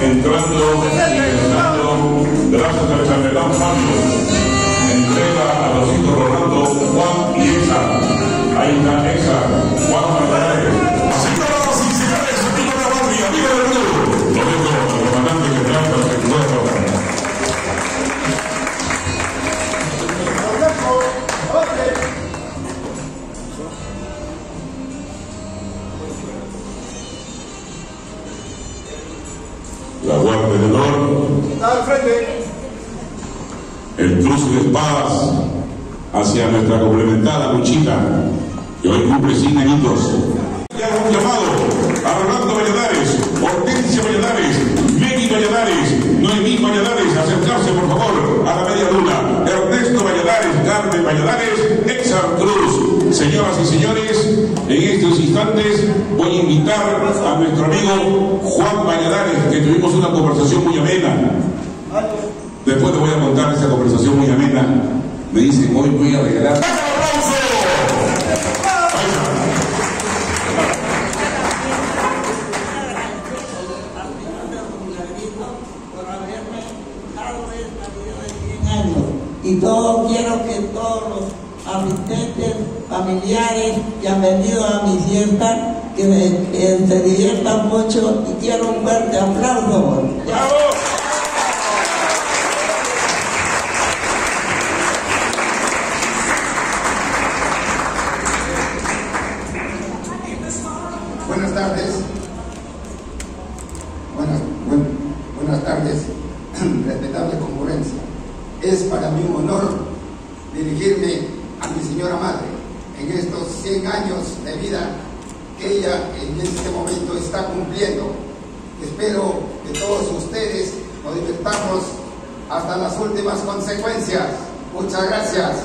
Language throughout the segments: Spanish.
Entrando y gracias al capitán Santos, entrega a los Rolando, Juan y Exa. Ahí está Exa, Juan Martínez. El cruce de espadas hacia nuestra complementada Luchita, que hoy cumple 100 añitos. Y hago un llamado a Rolando Valladares, Hortensia Valladares, Mary Valladares, Noemí Valladares, acercarse por favor a la media luna. Ernesto Valladares, Carmen Valladares, Exar Cruz. Señoras y señores, en estos instantes voy a invitar a nuestro amigo Juan Valladares, que tuvimos una conversación muy amena. Después te voy a contar esa conversación muy amena. Me dicen, hoy voy a regalar. ¡Un aplauso! Ahí está. por haberme dado esta vida de 100 años. Y todo quiero que todos los asistentes, familiares que han venido a mi fiesta, que, me, que se diviertan mucho y quiero un fuerte aplauso. ¡Bravo! Es para mí un honor dirigirme a mi señora madre en estos 100 años de vida que ella en este momento está cumpliendo. Espero que todos ustedes nos divirtamos hasta las últimas consecuencias. Muchas gracias.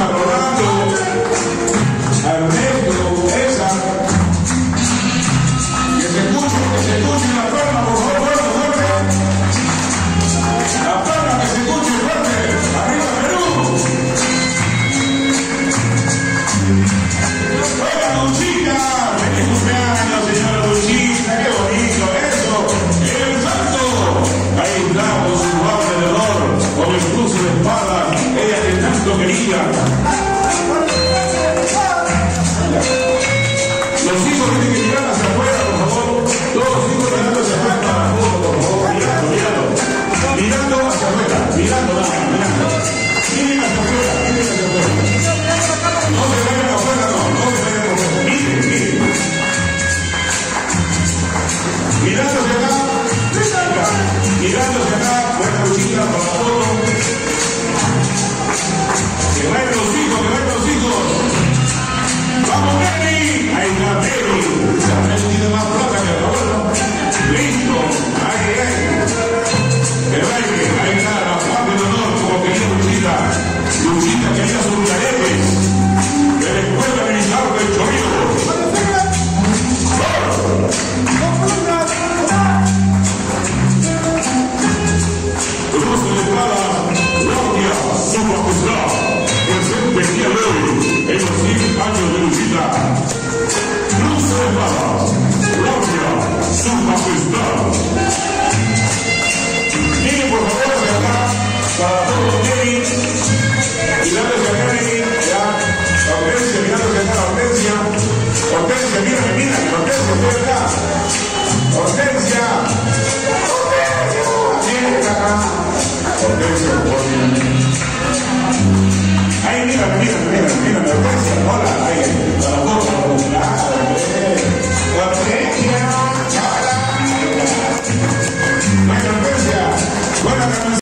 Around lucidar. Luz gloria, su majestad. Miren por favor acá, para todos los tenis, ya, la Hortensia, mirando hacia acá, la Hortensia, Hortensia, mírame, mírame, Hortensia, estoy acá, Hortensia, Hortensia, Hortensia. Ahí, mírame, mírame, mírame, mírame, Hortensia, hola.